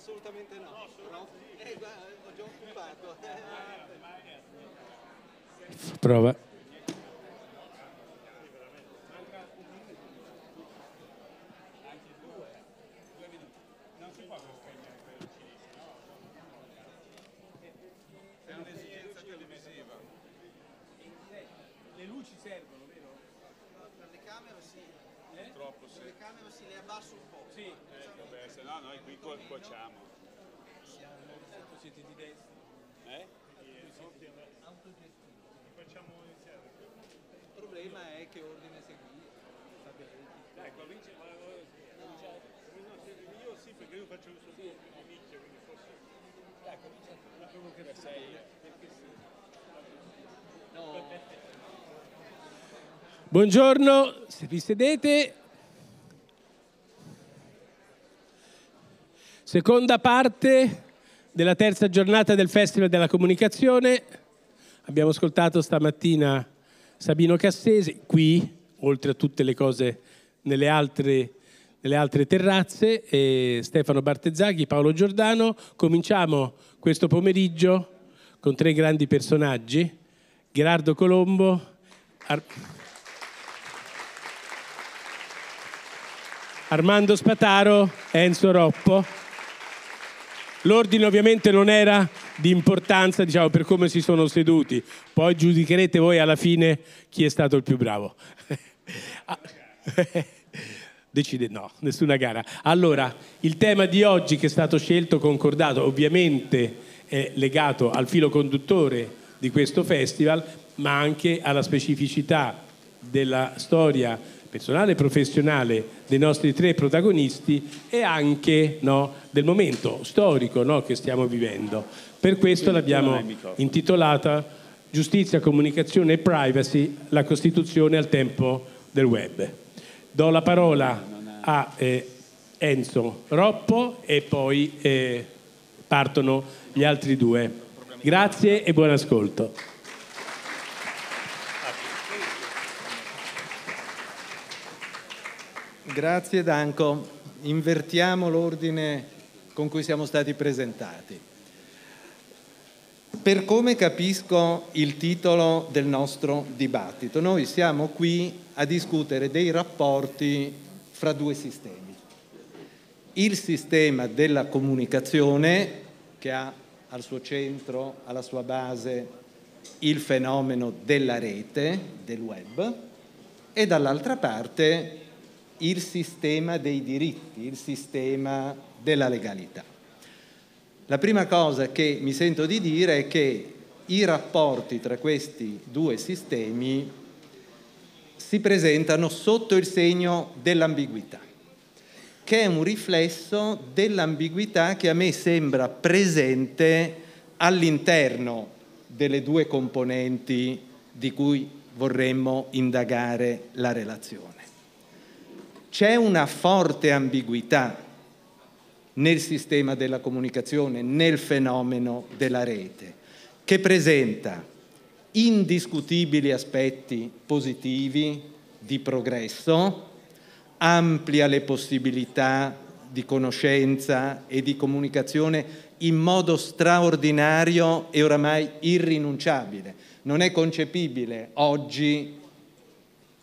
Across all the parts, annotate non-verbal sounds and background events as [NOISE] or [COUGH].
assolutamente no. no? Eh, guarda, ho già occupato. Prova. È un'esigenza televisiva. Le luci servono, vero? Per le camere sì. Purtroppo sì. Per le camere sì, le abbasso un po'. Sì. Eh, vabbè, se no noi qui co- cuociamo. Siete di destra. Eh? Il problema è che ordine seguire. Dai, comincia. ma- comincia- Io sì, perché io faccio il suo di nicchia, quindi forse. Dai, comincia. Per sei. No, Buongiorno, se vi sedete. Seconda parte della terza giornata del Festival della Comunicazione. Abbiamo ascoltato stamattina Sabino Cassese, qui, oltre a tutte le cose nelle altre, nelle altre terrazze, Stefano Bartezzaghi, Paolo Giordano. Cominciamo questo pomeriggio con tre grandi personaggi, Gerardo Colombo, Ar- Armando Spataro, Enzo Roppo. L'ordine ovviamente non era di importanza diciamo, per come si sono seduti, poi giudicherete voi alla fine chi è stato il più bravo. [LAUGHS] Ah, [LAUGHS] Decide no, nessuna gara. Allora, il tema di oggi che è stato scelto, concordato, ovviamente è legato al filo conduttore di questo festival, ma anche alla specificità della storia personale e professionale dei nostri tre protagonisti e anche no, del momento storico no, che stiamo vivendo. Per questo l'abbiamo intitolata Giustizia, comunicazione e privacy, la Costituzione al tempo del web. Do la parola a eh, Enzo Roppo e poi eh, partono gli altri due. Grazie e buon ascolto. Grazie Danco. Invertiamo l'ordine con cui siamo stati presentati. Per come capisco il titolo del nostro dibattito, noi siamo qui a discutere dei rapporti fra due sistemi. Il sistema della comunicazione, che ha al suo centro, alla sua base, il fenomeno della rete, del web, e dall'altra parte il sistema dei diritti, il sistema della legalità. La prima cosa che mi sento di dire è che i rapporti tra questi due sistemi si presentano sotto il segno dell'ambiguità, che è un riflesso dell'ambiguità che a me sembra presente all'interno delle due componenti di cui vorremmo indagare la relazione. C'è una forte ambiguità nel sistema della comunicazione, nel fenomeno della rete, che presenta indiscutibili aspetti positivi di progresso, amplia le possibilità di conoscenza e di comunicazione in modo straordinario e oramai irrinunciabile. Non è concepibile oggi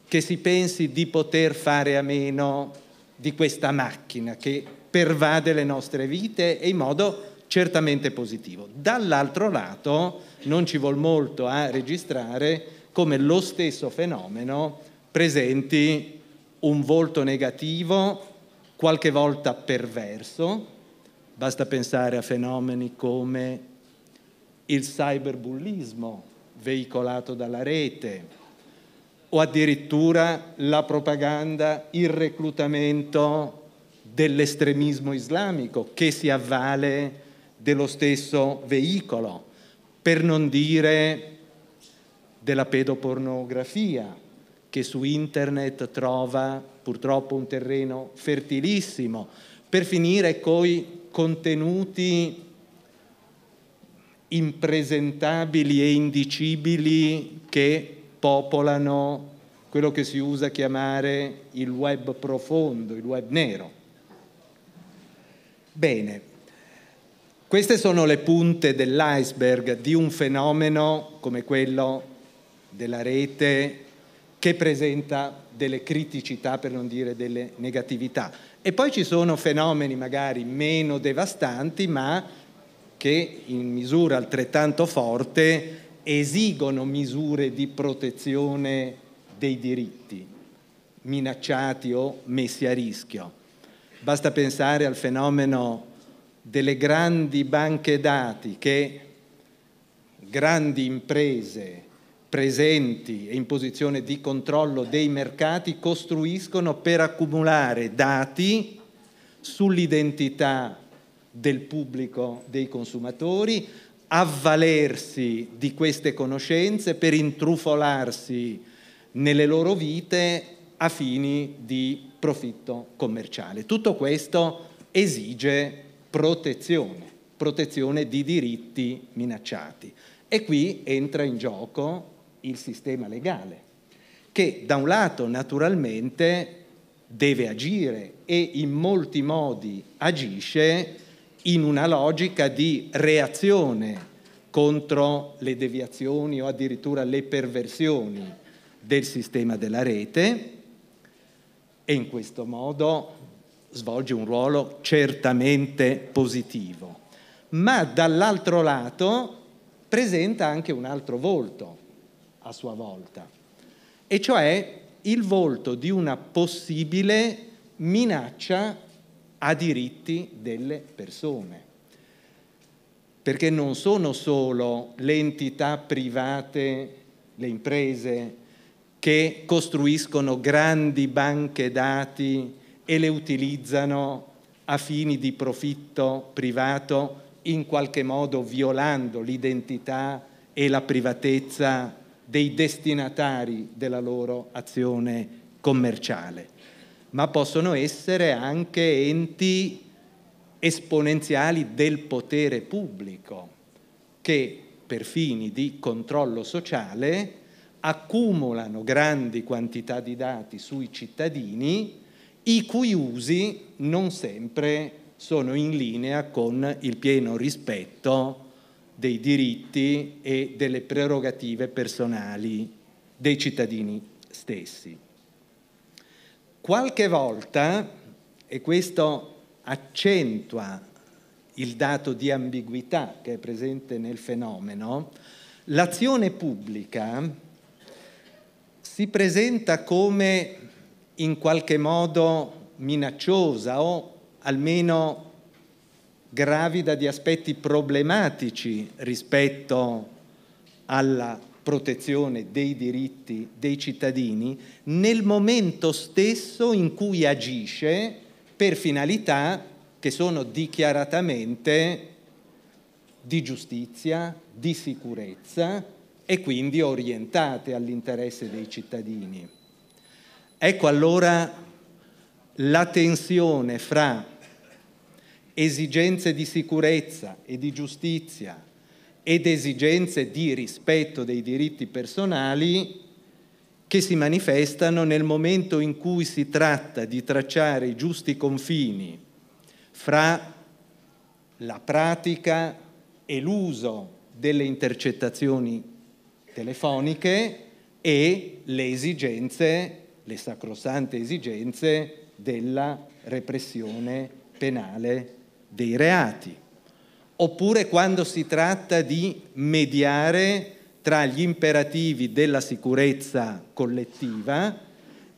che si pensi di poter fare a meno di questa macchina che pervade le nostre vite e in modo certamente positivo. Dall'altro lato non ci vuol molto a registrare come lo stesso fenomeno presenti un volto negativo, qualche volta perverso, basta pensare a fenomeni come il cyberbullismo veicolato dalla rete, o addirittura la propaganda, il reclutamento dell'estremismo islamico che si avvale dello stesso veicolo, per non dire della pedopornografia che su internet trova purtroppo un terreno fertilissimo, per finire coi contenuti impresentabili e indicibili che popolano quello che si usa chiamare il web profondo, il web nero. Bene, Queste sono le punte dell'iceberg di un fenomeno come quello della rete che presenta delle criticità, per non dire delle negatività. E poi ci sono fenomeni magari meno devastanti, ma che in misura altrettanto forte esigono misure di protezione dei diritti minacciati o messi a rischio. Basta pensare al fenomeno delle grandi banche dati che grandi imprese presenti e in posizione di controllo dei mercati costruiscono per accumulare dati sull'identità del pubblico dei consumatori, avvalersi di queste conoscenze per intrufolarsi nelle loro vite a fini di profitto commerciale. Tutto questo esige protezione, protezione di diritti minacciati. E qui entra in gioco il sistema legale, che da un lato naturalmente deve agire e in molti modi agisce in una logica di reazione contro le deviazioni o addirittura le perversioni del sistema della rete e in questo modo svolge un ruolo certamente positivo, ma dall'altro lato presenta anche un altro volto a sua volta, e cioè il volto di una possibile minaccia a diritti delle persone. Perché non sono solo le entità private, le imprese, che costruiscono grandi banche dati e le utilizzano a fini di profitto privato, in qualche modo violando l'identità e la privatezza dei destinatari della loro azione commerciale, ma possono essere anche enti esponenziali del potere pubblico che per fini di controllo sociale accumulano grandi quantità di dati sui cittadini i cui usi non sempre sono in linea con il pieno rispetto dei diritti e delle prerogative personali dei cittadini stessi. Qualche volta, e questo accentua il dato di ambiguità che è presente nel fenomeno, l'azione pubblica si presenta come in qualche modo minacciosa o almeno gravida di aspetti problematici rispetto alla protezione dei diritti dei cittadini nel momento stesso in cui agisce per finalità che sono dichiaratamente di giustizia, di sicurezza e quindi orientate all'interesse dei cittadini. Ecco allora la tensione fra esigenze di sicurezza e di giustizia ed esigenze di rispetto dei diritti personali che si manifestano nel momento in cui si tratta di tracciare i giusti confini fra la pratica e l'uso delle intercettazioni telefoniche e le esigenze le sacrosante esigenze della repressione penale dei reati. Oppure quando si tratta di mediare tra gli imperativi della sicurezza collettiva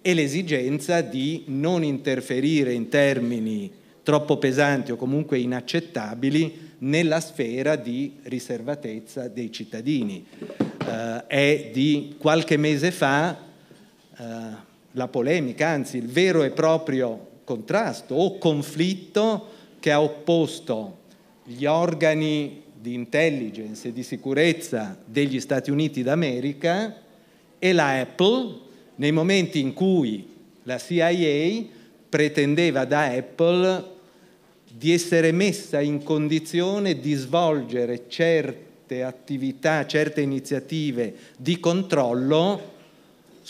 e l'esigenza di non interferire in termini troppo pesanti o comunque inaccettabili nella sfera di riservatezza dei cittadini. Eh, è di qualche mese fa eh, la polemica, anzi il vero e proprio contrasto o conflitto che ha opposto gli organi di intelligence e di sicurezza degli Stati Uniti d'America e la Apple nei momenti in cui la CIA pretendeva da Apple di essere messa in condizione di svolgere certe attività, certe iniziative di controllo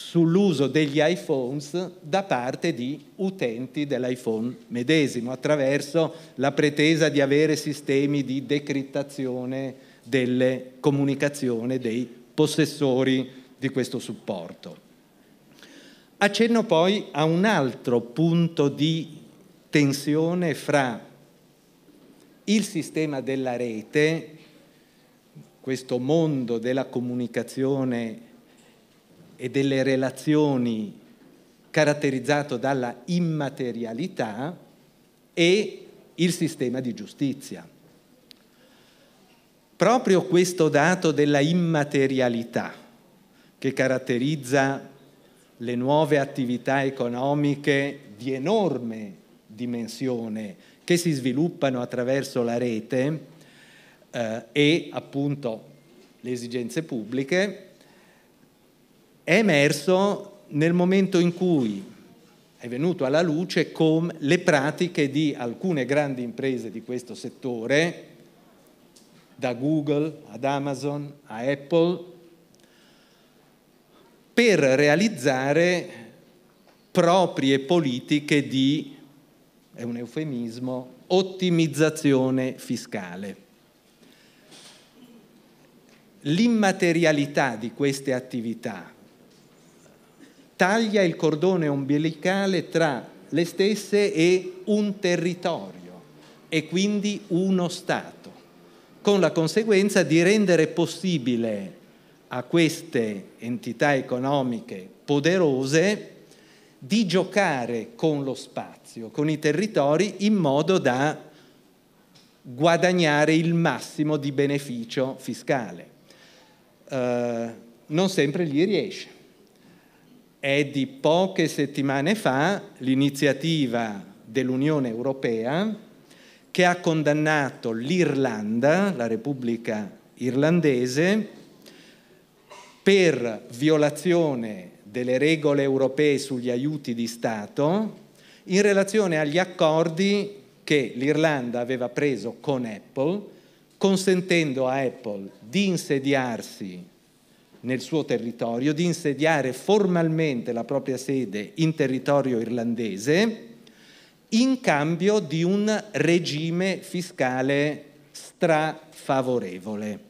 sull'uso degli iPhones da parte di utenti dell'iPhone medesimo attraverso la pretesa di avere sistemi di decrittazione delle comunicazioni dei possessori di questo supporto. Accenno poi a un altro punto di tensione fra il sistema della rete, questo mondo della comunicazione e delle relazioni caratterizzato dalla immaterialità e il sistema di giustizia. Proprio questo dato della immaterialità che caratterizza le nuove attività economiche di enorme dimensione che si sviluppano attraverso la rete eh, e appunto le esigenze pubbliche, è emerso nel momento in cui è venuto alla luce come le pratiche di alcune grandi imprese di questo settore, da Google ad Amazon a Apple, per realizzare proprie politiche di, è un eufemismo, ottimizzazione fiscale. L'immaterialità di queste attività taglia il cordone ombelicale tra le stesse e un territorio e quindi uno Stato, con la conseguenza di rendere possibile a queste entità economiche poderose di giocare con lo spazio, con i territori, in modo da guadagnare il massimo di beneficio fiscale. Eh, non sempre gli riesce è di poche settimane fa l'iniziativa dell'Unione Europea che ha condannato l'Irlanda, la Repubblica irlandese, per violazione delle regole europee sugli aiuti di Stato in relazione agli accordi che l'Irlanda aveva preso con Apple, consentendo a Apple di insediarsi nel suo territorio, di insediare formalmente la propria sede in territorio irlandese in cambio di un regime fiscale strafavorevole.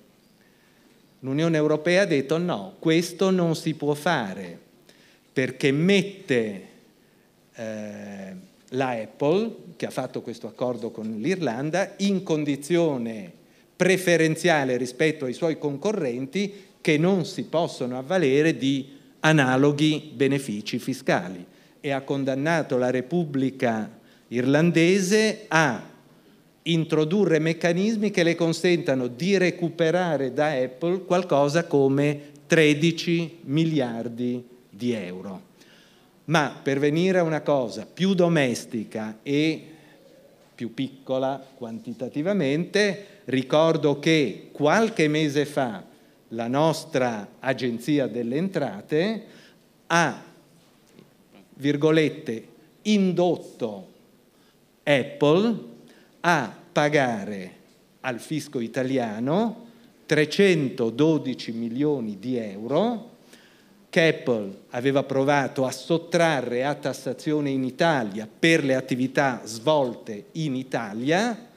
L'Unione Europea ha detto no, questo non si può fare perché mette eh, la Apple, che ha fatto questo accordo con l'Irlanda, in condizione preferenziale rispetto ai suoi concorrenti che non si possono avvalere di analoghi benefici fiscali e ha condannato la Repubblica irlandese a introdurre meccanismi che le consentano di recuperare da Apple qualcosa come 13 miliardi di euro. Ma per venire a una cosa più domestica e più piccola quantitativamente, ricordo che qualche mese fa la nostra agenzia delle entrate ha, virgolette, indotto Apple a pagare al fisco italiano 312 milioni di euro che Apple aveva provato a sottrarre a tassazione in Italia per le attività svolte in Italia,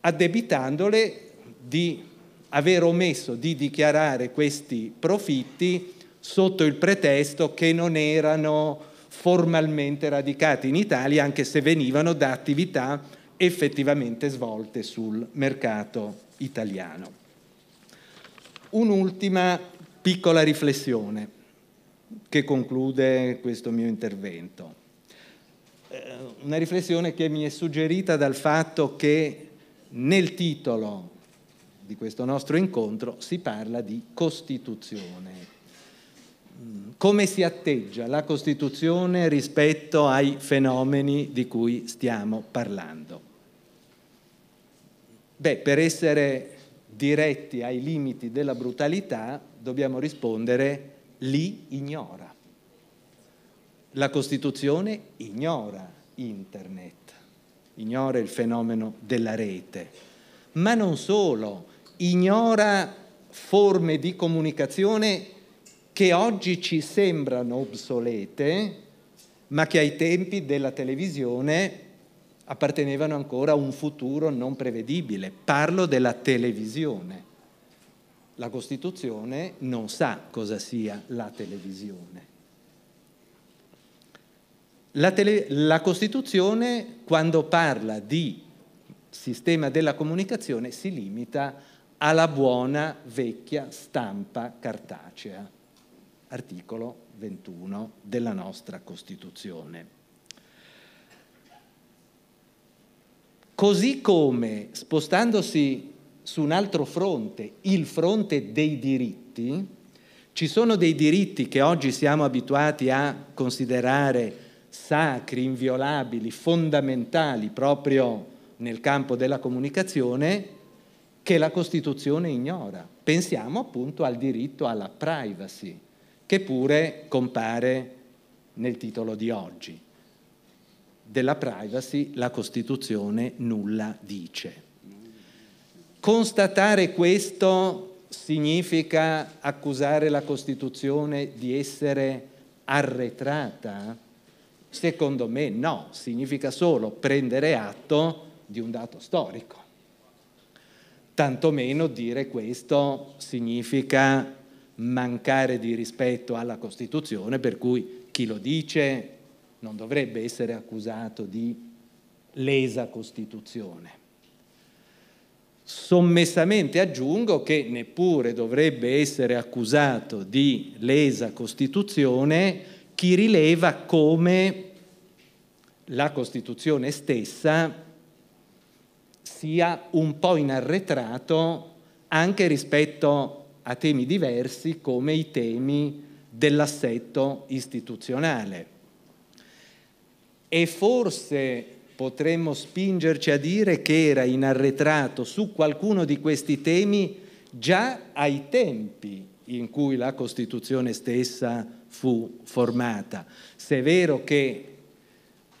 addebitandole di aver omesso di dichiarare questi profitti sotto il pretesto che non erano formalmente radicati in Italia, anche se venivano da attività effettivamente svolte sul mercato italiano. Un'ultima piccola riflessione che conclude questo mio intervento. Eh, una riflessione che mi è suggerita dal fatto che nel titolo di questo nostro incontro si parla di Costituzione. Come si atteggia la Costituzione rispetto ai fenomeni di cui stiamo parlando? Beh, per essere diretti ai limiti della brutalità dobbiamo rispondere li ignora. La Costituzione ignora internet, ignora il fenomeno della rete, ma non solo, ignora forme di comunicazione che oggi ci sembrano obsolete, ma che ai tempi della televisione appartenevano ancora a un futuro non prevedibile. Parlo della televisione. La Costituzione non sa cosa sia la televisione. La, tele, la Costituzione, quando parla di sistema della comunicazione, si limita alla buona vecchia stampa cartacea, articolo 21 della nostra Costituzione. Così come spostandosi su un altro fronte, il fronte dei diritti, ci sono dei diritti che oggi siamo abituati a considerare sacri, inviolabili, fondamentali proprio nel campo della comunicazione che la Costituzione ignora. Pensiamo appunto al diritto alla privacy, che pure compare nel titolo di oggi. Della privacy la Costituzione nulla dice. Constatare questo significa accusare la Costituzione di essere arretrata? Secondo me no, significa solo prendere atto di un dato storico. Tantomeno dire questo significa mancare di rispetto alla Costituzione, per cui chi lo dice non dovrebbe essere accusato di lesa Costituzione. Sommessamente aggiungo che neppure dovrebbe essere accusato di lesa Costituzione chi rileva come la Costituzione stessa sia un po' in arretrato anche rispetto a temi diversi come i temi dell'assetto istituzionale. E forse potremmo spingerci a dire che era in arretrato su qualcuno di questi temi già ai tempi in cui la Costituzione stessa fu formata. Se è vero che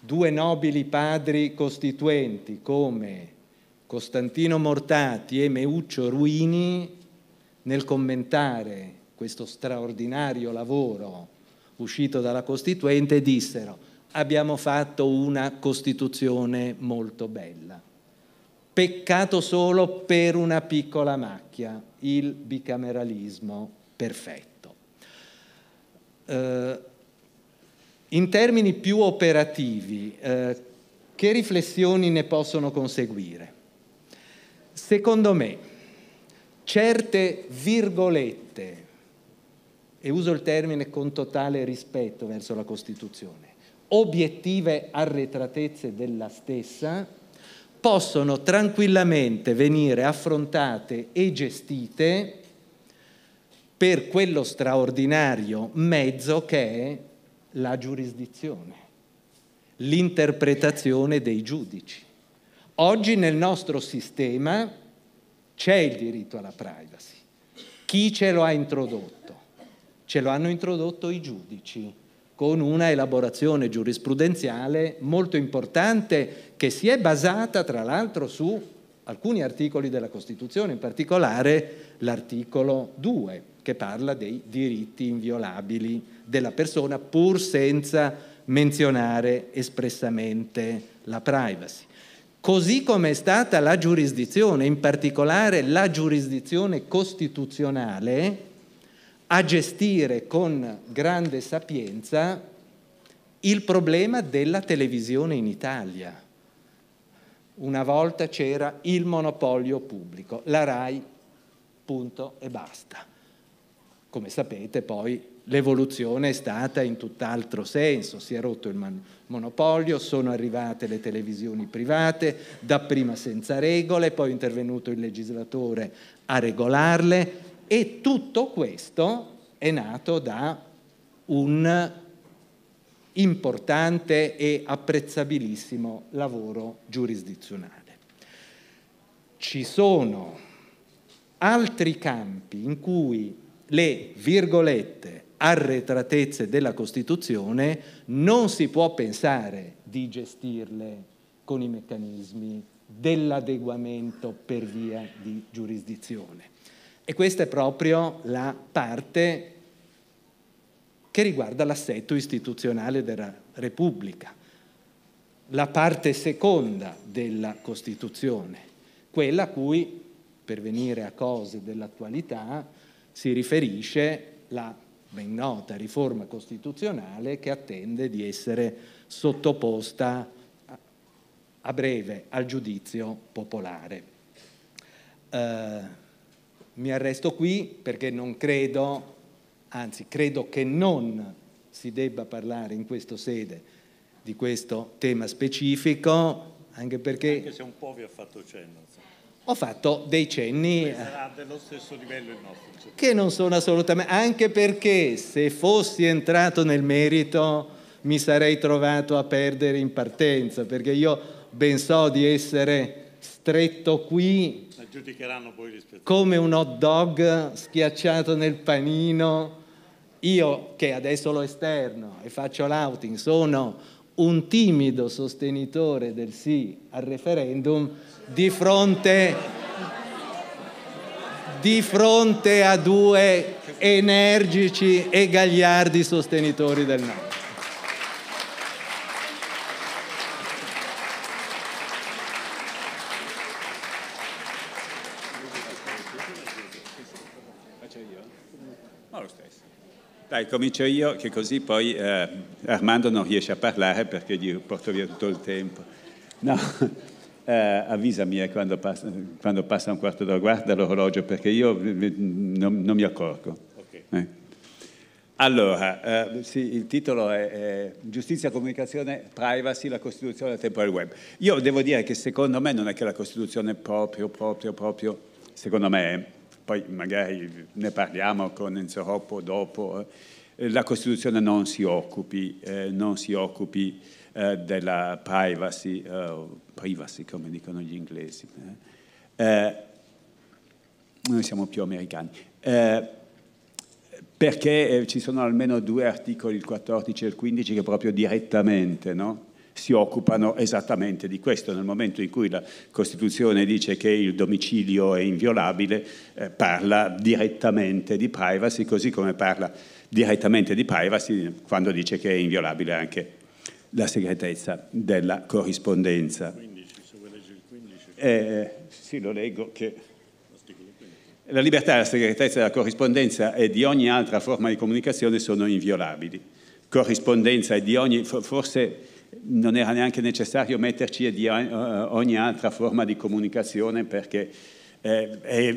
due nobili padri costituenti come Costantino Mortati e Meuccio Ruini nel commentare questo straordinario lavoro uscito dalla Costituente dissero abbiamo fatto una Costituzione molto bella. Peccato solo per una piccola macchia, il bicameralismo perfetto. Eh, in termini più operativi, eh, che riflessioni ne possono conseguire? Secondo me, certe virgolette, e uso il termine con totale rispetto verso la Costituzione, obiettive arretratezze della stessa, possono tranquillamente venire affrontate e gestite per quello straordinario mezzo che è la giurisdizione, l'interpretazione dei giudici. Oggi nel nostro sistema c'è il diritto alla privacy. Chi ce lo ha introdotto? Ce lo hanno introdotto i giudici con una elaborazione giurisprudenziale molto importante che si è basata tra l'altro su alcuni articoli della Costituzione, in particolare l'articolo 2 che parla dei diritti inviolabili della persona pur senza menzionare espressamente la privacy così come è stata la giurisdizione, in particolare la giurisdizione costituzionale, a gestire con grande sapienza il problema della televisione in Italia. Una volta c'era il monopolio pubblico, la RAI, punto e basta. Come sapete poi l'evoluzione è stata in tutt'altro senso, si è rotto il monopolio, sono arrivate le televisioni private, dapprima senza regole, poi è intervenuto il legislatore a regolarle e tutto questo è nato da un importante e apprezzabilissimo lavoro giurisdizionale. Ci sono altri campi in cui le virgolette arretratezze della Costituzione non si può pensare di gestirle con i meccanismi dell'adeguamento per via di giurisdizione. E questa è proprio la parte che riguarda l'assetto istituzionale della Repubblica, la parte seconda della Costituzione, quella a cui, per venire a cose dell'attualità, si riferisce la ben nota riforma costituzionale che attende di essere sottoposta a breve al giudizio popolare. Eh, mi arresto qui perché non credo, anzi credo che non si debba parlare in questa sede di questo tema specifico, anche perché... Anche se un po' vi ha fatto cenno. Ho fatto dei cenni... Eh, sarà dello stesso livello il nostro. Che non sono assolutamente... Anche perché se fossi entrato nel merito mi sarei trovato a perdere in partenza, perché io ben so di essere stretto qui come un hot dog schiacciato nel panino. Io che adesso lo esterno e faccio l'outing sono un timido sostenitore del sì al referendum di fronte, di fronte a due energici e gagliardi sostenitori del no. Dai, comincio io, che così poi eh, Armando non riesce a parlare perché gli porto via tutto il tempo. No, [LAUGHS] eh, avvisami eh, quando, passa, quando, passa, un quarto d'ora, guarda l'orologio perché io non, non mi accorgo. Okay. Eh. Allora, eh, sì, il titolo è, è, Giustizia, comunicazione, privacy, la Costituzione del tempo del web. Io devo dire che secondo me non è che la Costituzione proprio, proprio, proprio, secondo me poi magari ne parliamo con Enzo Roppo dopo, eh, la Costituzione non si occupi, eh, non si occupi eh, della privacy, privacy come dicono gli inglesi. Noi siamo più americani. perché ci sono almeno due articoli, il 14 e il 15, che proprio direttamente no? Si occupano esattamente di questo. Nel momento in cui la Costituzione dice che il domicilio è inviolabile, eh, parla direttamente di privacy, così come parla direttamente di privacy quando dice che è inviolabile anche la segretezza della corrispondenza. 15, se vuoi leggere il 15. Eh, sì, lo leggo che la libertà, la segretezza della corrispondenza e di ogni altra forma di comunicazione sono inviolabili. Corrispondenza e di ogni, forse non era neanche necessario metterci di ogni altra forma di comunicazione perché eh, è,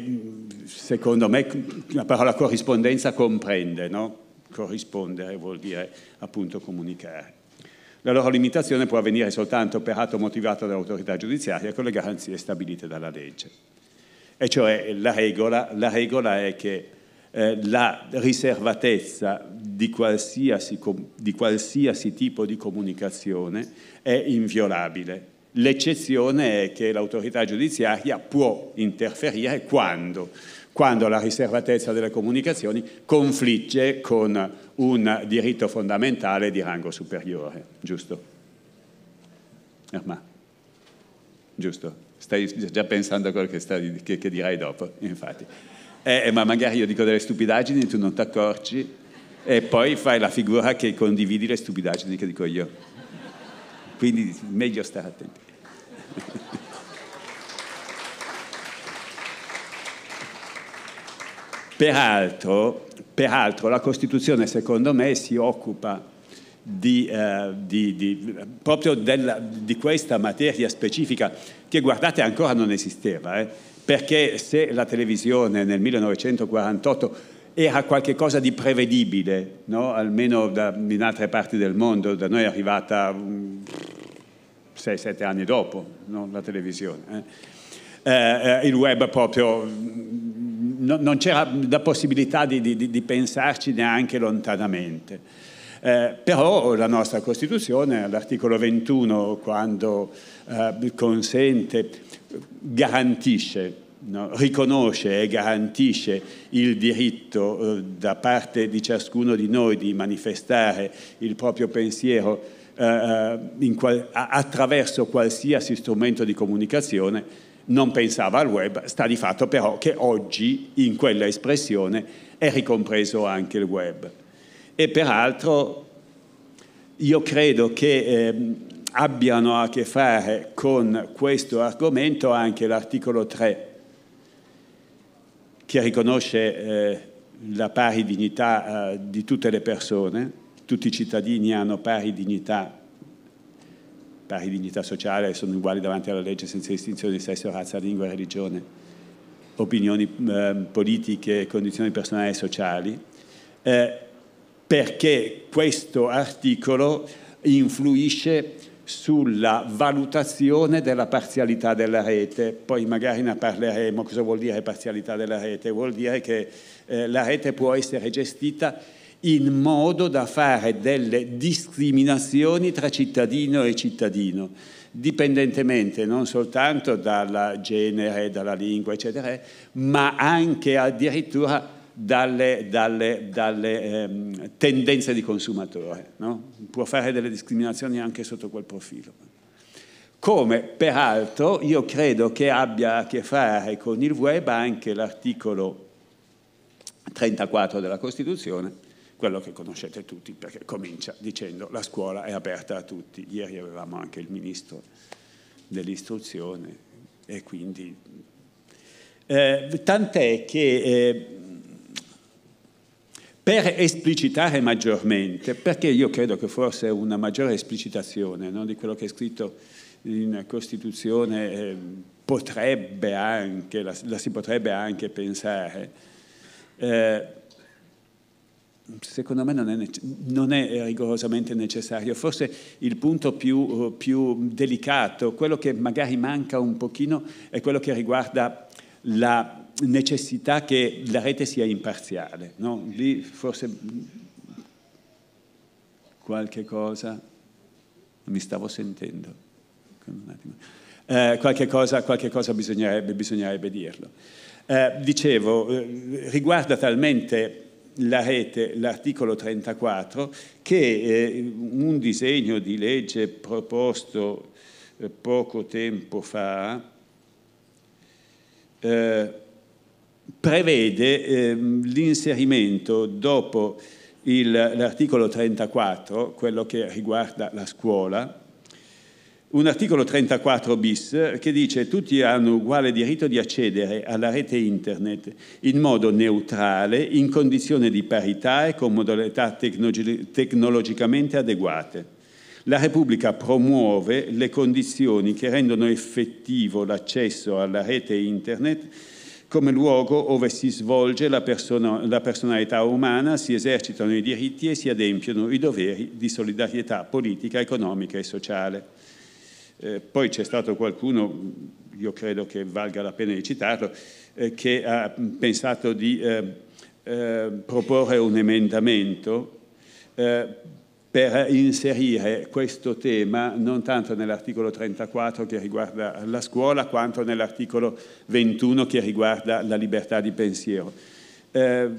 secondo me la parola corrispondenza comprende, no? corrispondere vuol dire appunto comunicare. La loro limitazione può avvenire soltanto per atto motivato dall'autorità giudiziaria con le garanzie stabilite dalla legge. E cioè la regola, la regola è che eh, la riservatezza di qualsiasi, di qualsiasi tipo di comunicazione è inviolabile. L'eccezione è che l'autorità giudiziaria può interferire quando, quando la riservatezza delle comunicazioni confligge con un diritto fondamentale di rango superiore, giusto? Erma. Giusto? Stai già pensando a quello che, stai, che, che dirai dopo, infatti eh, ma magari io dico delle stupidaggini, tu non ti accorgi e poi fai la figura che condividi le stupidaggini che dico io. Quindi meglio stare attenti. Peraltro, peraltro, la Costituzione secondo me si occupa di, eh, di, di, proprio della, di questa materia specifica che guardate ancora non esisteva. Eh perché se la televisione nel 1948 era qualcosa di prevedibile, no? almeno da, in altre parti del mondo, da noi è arrivata 6-7 anni dopo no? la televisione. Eh? Eh, il web proprio no, non c'era la possibilità di, di, di pensarci neanche lontanamente. Eh, però la nostra Costituzione, all'articolo 21, quando eh, consente garantisce, no, riconosce e garantisce il diritto eh, da parte di ciascuno di noi di manifestare il proprio pensiero eh, eh qual, attraverso qualsiasi strumento di comunicazione, non pensava al web, sta di fatto però che oggi in quella espressione è ricompreso anche il web. E peraltro io credo che eh, abbiano a che fare con questo argomento anche l'articolo 3 che riconosce eh, la pari dignità eh, di tutte le persone, tutti i cittadini hanno pari dignità, pari dignità sociale, sono uguali davanti alla legge senza distinzione di sesso, razza, lingua, religione, opinioni eh, politiche, condizioni personali e sociali, eh, perché questo articolo influisce sulla valutazione della parzialità della rete, poi magari ne parleremo, cosa vuol dire parzialità della rete? Vuol dire che eh, la rete può essere gestita in modo da fare delle discriminazioni tra cittadino e cittadino, dipendentemente non soltanto dal genere, dalla lingua, eccetera, ma anche addirittura dalle, dalle, dalle ehm, tendenze di consumatore. No? Può fare delle discriminazioni anche sotto quel profilo. Come peraltro io credo che abbia a che fare con il web anche l'articolo 34 della Costituzione, quello che conoscete tutti perché comincia dicendo la scuola è aperta a tutti. Ieri avevamo anche il ministro dell'istruzione e quindi eh, tant'è che eh, per esplicitare maggiormente, perché io credo che forse una maggiore esplicitazione no, di quello che è scritto in Costituzione eh, potrebbe anche, la, la, si potrebbe anche pensare, eh, secondo me non è, non è, rigorosamente necessario. Forse il punto più, più delicato, quello che magari manca un pochino, è quello che riguarda la necessità che la rete sia imparziale. No? Lì forse qualche cosa, mi stavo sentendo, eh, qualche, cosa, qualche cosa bisognerebbe, bisognerebbe dirlo. Eh, dicevo, eh, riguarda talmente la rete, l'articolo 34, che eh, un disegno di legge proposto eh, poco tempo fa eh, prevede ehm, l'inserimento dopo l'articolo 34, quello che riguarda la scuola, un articolo 34 bis che dice tutti hanno uguale diritto di accedere alla rete internet in modo neutrale, in condizioni di parità e con modalità tecnologicamente adeguate. La Repubblica promuove le condizioni che rendono effettivo l'accesso alla rete internet come luogo dove si svolge la, persona, la, personalità umana, si esercitano i diritti e si adempiono i doveri di solidarietà politica, economica e sociale. Eh, poi c'è stato qualcuno, io credo che valga la pena di citarlo, eh, che ha pensato di eh, eh proporre un emendamento eh, per inserire questo tema non tanto nell'articolo 34 che riguarda la scuola quanto nell'articolo 21 che riguarda la libertà di pensiero. Eh,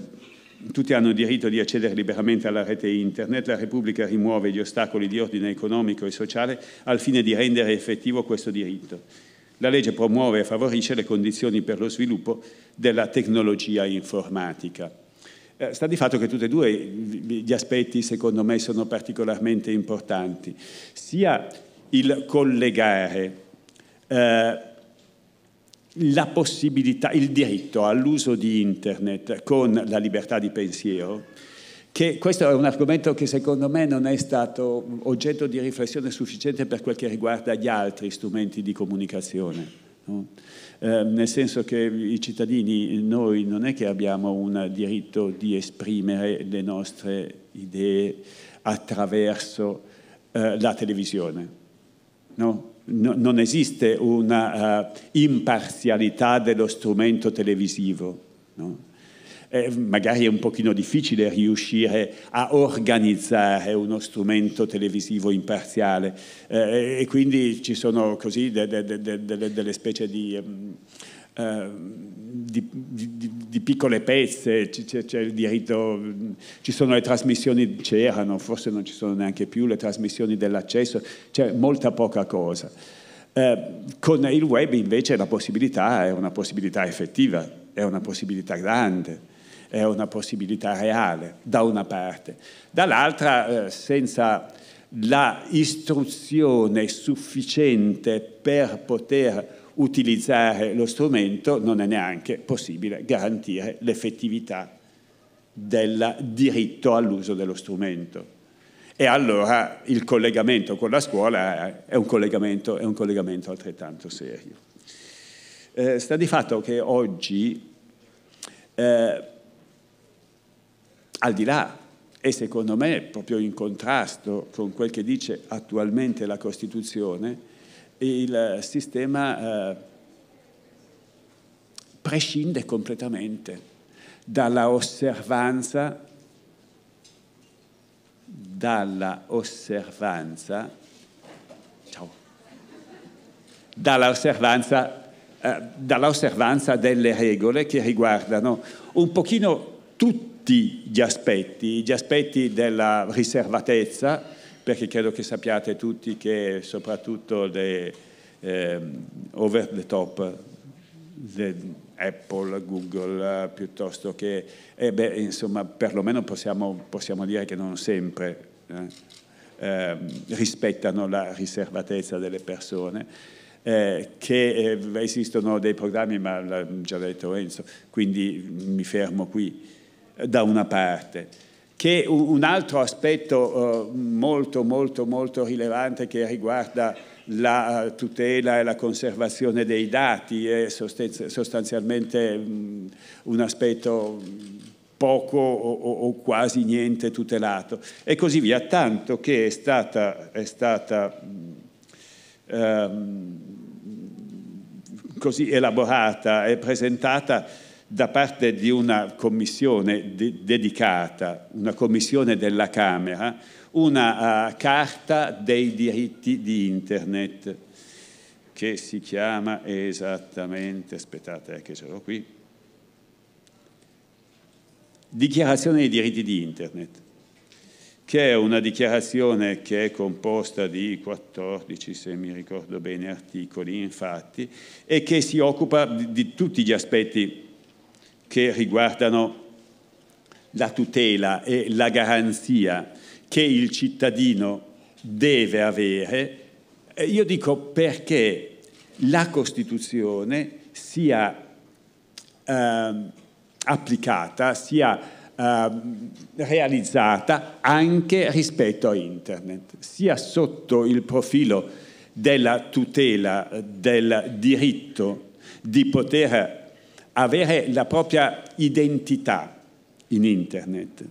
tutti hanno diritto di accedere liberamente alla rete internet, la Repubblica rimuove gli ostacoli di ordine economico e sociale al fine di rendere effettivo questo diritto. La legge promuove e favorisce le condizioni per lo sviluppo della tecnologia informatica. Eh, sta di fatto che tutti e due gli aspetti, secondo me, sono particolarmente importanti. Sia il collegare eh, la possibilità, il diritto all'uso di Internet con la libertà di pensiero, che questo è un argomento che secondo me non è stato oggetto di riflessione sufficiente per quel che riguarda gli altri strumenti di comunicazione. No? Eh, nel senso che i cittadini, noi non è che abbiamo un diritto di esprimere le nostre idee attraverso eh, la televisione. No? No, non esiste una uh, imparzialità dello strumento televisivo. No? Eh, magari è un pochino difficile riuscire a organizzare uno strumento televisivo imparziale eh, e quindi ci sono così de, de, de, delle specie di... Um, di, di, di, piccole pezze, c'è, il diritto, ci sono le trasmissioni, c'erano, forse non ci sono neanche più le trasmissioni dell'accesso, c'è molta poca cosa. Uh, con il web invece la possibilità è una possibilità effettiva, è una possibilità grande è una possibilità reale, da una parte. Dall'altra, eh, senza la istruzione sufficiente per poter utilizzare lo strumento, non è neanche possibile garantire l'effettività del diritto all'uso dello strumento. E allora il collegamento con la scuola è un collegamento, è un collegamento altrettanto serio. Eh, sta di fatto che oggi, eh, al di là, e secondo me proprio in contrasto con quel che dice attualmente la Costituzione, il sistema eh, prescinde completamente dalla osservanza, dalla osservanza, ciao, dalla osservanza, eh, dalla osservanza delle regole che riguardano un pochino tutti gli aspetti, gli aspetti della riservatezza, perché credo che sappiate tutti che soprattutto le eh, over the top, the Apple, Google, piuttosto che, eh beh, insomma, perlomeno possiamo, possiamo dire che non sempre eh, eh, rispettano la riservatezza delle persone. Eh, che eh, esistono dei programmi, ma l'ha già detto Enzo, quindi mi fermo qui, da una parte che un altro aspetto uh, molto molto molto rilevante che riguarda la uh, tutela e la conservazione dei dati è sostanzialmente un aspetto poco o, quasi niente tutelato. E così via, tanto che è stata, è stata um, così elaborata e presentata da parte di una commissione de- dedicata, una commissione della Camera, una uh, carta dei diritti di Internet che si chiama esattamente, aspettate eh, che ce l'ho qui, Dichiarazione dei diritti di Internet, che è una dichiarazione che è composta di 14, se mi ricordo bene, articoli, infatti, e che si occupa di, di tutti gli aspetti che riguardano la tutela e la garanzia che il cittadino deve avere, io dico perché la Costituzione sia eh, applicata, sia eh, realizzata anche rispetto a Internet, sia sotto il profilo della tutela del diritto di poter avere la propria identità in internet.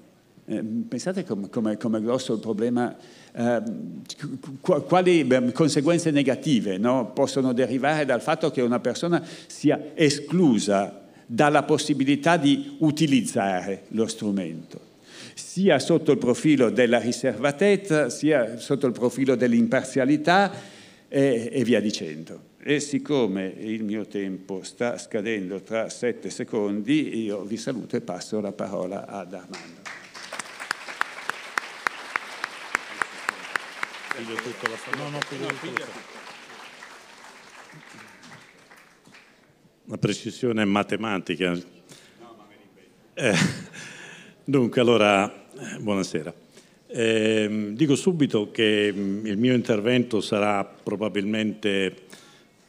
Eh, pensate come, come, come grosso il problema, eh, quali conseguenze negative no, possono derivare dal fatto che una persona sia esclusa dalla possibilità di utilizzare lo strumento, sia sotto il profilo della riservatezza, sia sotto il profilo dell'imparzialità e, e via dicendo. E siccome il mio tempo sta scadendo tra sette secondi, io vi saluto e passo la parola ad Armando. Una precisione matematica. Eh, dunque, allora, buonasera. Eh, dico subito che il mio intervento sarà probabilmente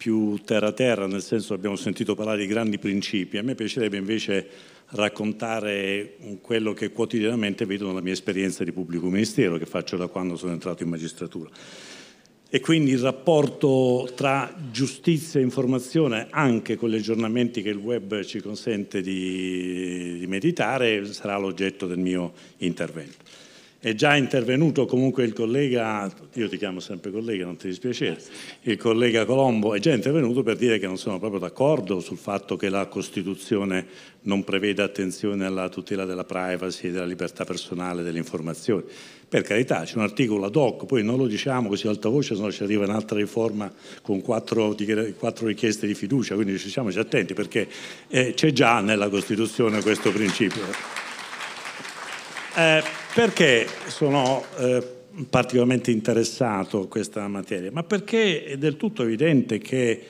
più terra terra, nel senso abbiamo sentito parlare di grandi principi. A me piacerebbe invece raccontare quello che quotidianamente vedo nella mia esperienza di pubblico ministero, che faccio da quando sono entrato in magistratura. E quindi il rapporto tra giustizia e informazione, anche con gli aggiornamenti che il web ci consente di, di meditare, sarà l'oggetto del mio intervento. È già intervenuto comunque il collega, io ti chiamo sempre collega, non ti dispiacere, il collega Colombo è già intervenuto per dire che non sono proprio d'accordo sul fatto che la Costituzione non preveda attenzione alla tutela della privacy della libertà personale delle informazioni. Per carità, c'è un articolo ad hoc, poi non lo diciamo così alta voce, se no ci arriva un'altra riforma con quattro, quattro, richieste di fiducia, quindi ci siamo attenti perché eh, c'è già nella Costituzione questo principio. Eh, perché sono eh, particolarmente interessato a questa materia? Ma perché è del tutto evidente che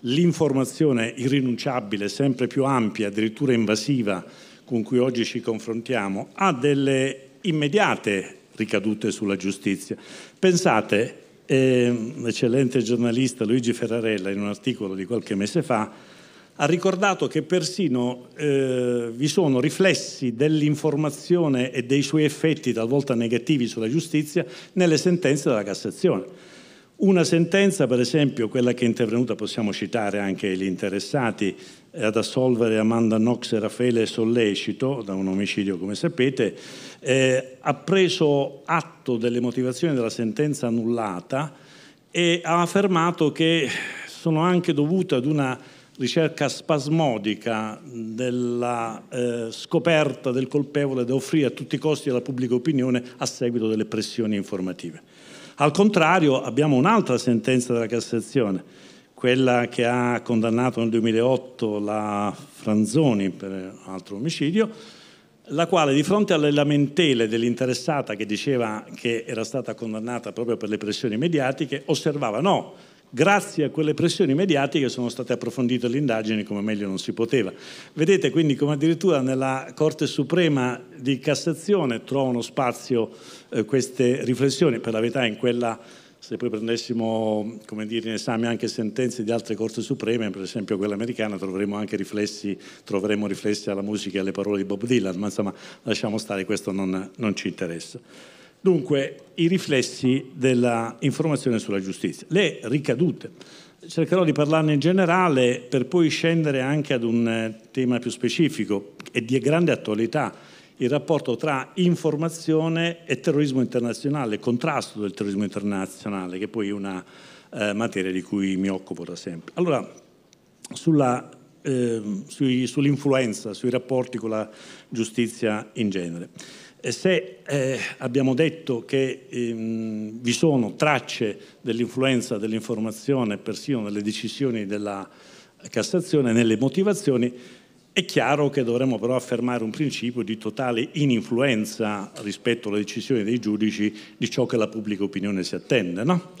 l'informazione irrinunciabile, sempre più ampia, addirittura invasiva, con cui oggi ci confrontiamo ha delle immediate ricadute sulla giustizia. Pensate, eh, l'eccellente giornalista Luigi Ferrarella in un articolo di qualche mese fa ha ricordato che persino eh, vi sono riflessi dell'informazione e dei suoi effetti talvolta negativi sulla giustizia nelle sentenze della Cassazione. Una sentenza, per esempio, quella che è intervenuta, possiamo citare anche gli interessati, ad assolvere Amanda Knox e Raffaele Sollecito da un omicidio, come sapete, eh, ha preso atto delle motivazioni della sentenza annullata e ha affermato che sono anche dovute ad una ricerca spasmodica della eh, scoperta del colpevole da offrire a tutti i costi alla pubblica opinione a seguito delle pressioni informative. Al contrario abbiamo un'altra sentenza della Cassazione, quella che ha condannato nel 2008 la Franzoni per un altro omicidio, la quale di fronte alle lamentele dell'interessata che diceva che era stata condannata proprio per le pressioni mediatiche, osservava no, Grazie a quelle pressioni mediatiche sono state approfondite le indagini come meglio non si poteva. Vedete quindi come addirittura nella Corte Suprema di Cassazione trovano spazio eh, queste riflessioni, per la verità in quella se poi prendessimo dire, in esame anche sentenze di altre Corti Supreme, per esempio quella americana, troveremo anche riflessi, troveremo riflessi alla musica e alle parole di Bob Dylan, ma insomma lasciamo stare, questo non, non ci interessa. Dunque, i riflessi dell'informazione sulla giustizia, le ricadute. Cercherò di parlarne in generale per poi scendere anche ad un eh, tema più specifico e di grande attualità, il rapporto tra informazione e terrorismo internazionale, contrasto del terrorismo internazionale, che poi è una eh, materia di cui mi occupo da sempre. Allora, sulla, eh, sui, sull'influenza, sui rapporti con la giustizia in genere. Se eh, abbiamo detto che ehm, vi sono tracce dell'influenza dell'informazione persino nelle decisioni della Cassazione, nelle motivazioni, è chiaro che dovremmo però affermare un principio di totale ininfluenza rispetto alle decisioni dei giudici di ciò che la pubblica opinione si attende. No?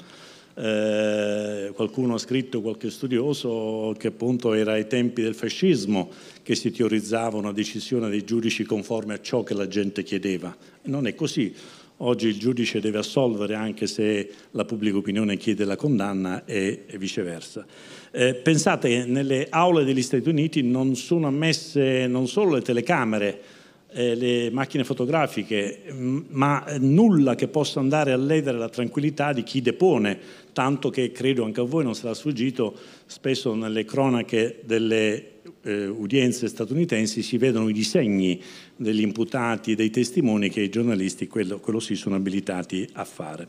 Eh, qualcuno ha scritto, qualche studioso, che appunto era ai tempi del fascismo che si teorizzava una decisione dei giudici conforme a ciò che la gente chiedeva. Non è così. Oggi il giudice deve assolvere anche se la pubblica opinione chiede la condanna e, viceversa. Eh, pensate nelle aule degli Stati Uniti non sono ammesse non solo le telecamere, eh, le macchine fotografiche, ma nulla che possa andare a ledere la tranquillità di chi depone, tanto che credo anche a voi non sarà sfuggito, spesso nelle cronache delle eh, udienze statunitensi si vedono i disegni degli imputati, dei testimoni che i giornalisti quello, quello sì sono abilitati a fare.